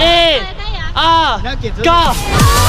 一二 go